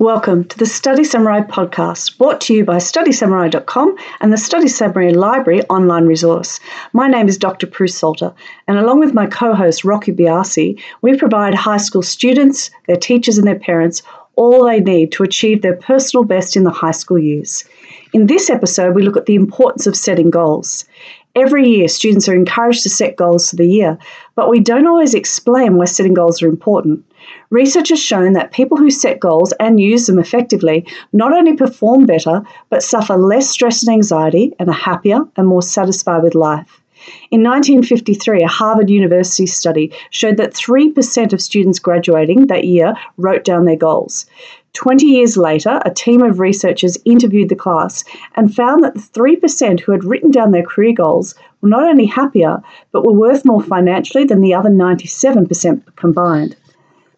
Welcome to the Study Samurai podcast, brought to you by StudySamurai.com and the Study Samurai Library online resource. My name is Dr. Prue Salter, and along with my co host Rocky Biasi, we provide high school students, their teachers, and their parents all they need to achieve their personal best in the high school years. In this episode, we look at the importance of setting goals. Every year, students are encouraged to set goals for the year, but we don't always explain why setting goals are important. Research has shown that people who set goals and use them effectively not only perform better, but suffer less stress and anxiety and are happier and more satisfied with life. In 1953, a Harvard University study showed that 3% of students graduating that year wrote down their goals. 20 years later, a team of researchers interviewed the class and found that the 3% who had written down their career goals were not only happier, but were worth more financially than the other 97% combined.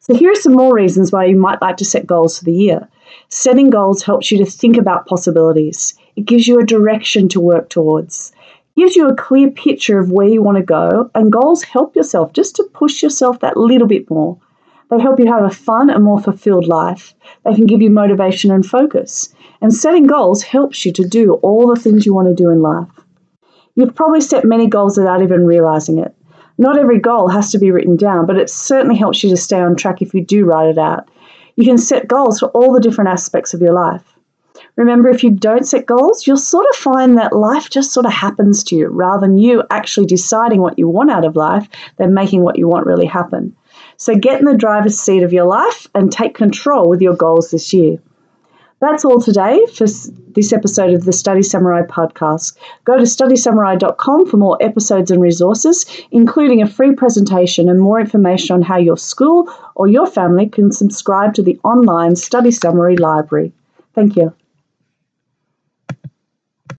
So, here are some more reasons why you might like to set goals for the year. Setting goals helps you to think about possibilities, it gives you a direction to work towards, gives you a clear picture of where you want to go, and goals help yourself just to push yourself that little bit more. They help you have a fun and more fulfilled life. They can give you motivation and focus. And setting goals helps you to do all the things you want to do in life. You've probably set many goals without even realizing it. Not every goal has to be written down, but it certainly helps you to stay on track if you do write it out. You can set goals for all the different aspects of your life. Remember, if you don't set goals, you'll sort of find that life just sort of happens to you rather than you actually deciding what you want out of life than making what you want really happen. So get in the driver's seat of your life and take control with your goals this year. That's all today for this episode of the Study Samurai podcast. Go to studysamurai.com for more episodes and resources, including a free presentation and more information on how your school or your family can subscribe to the online Study Samurai library. Thank you.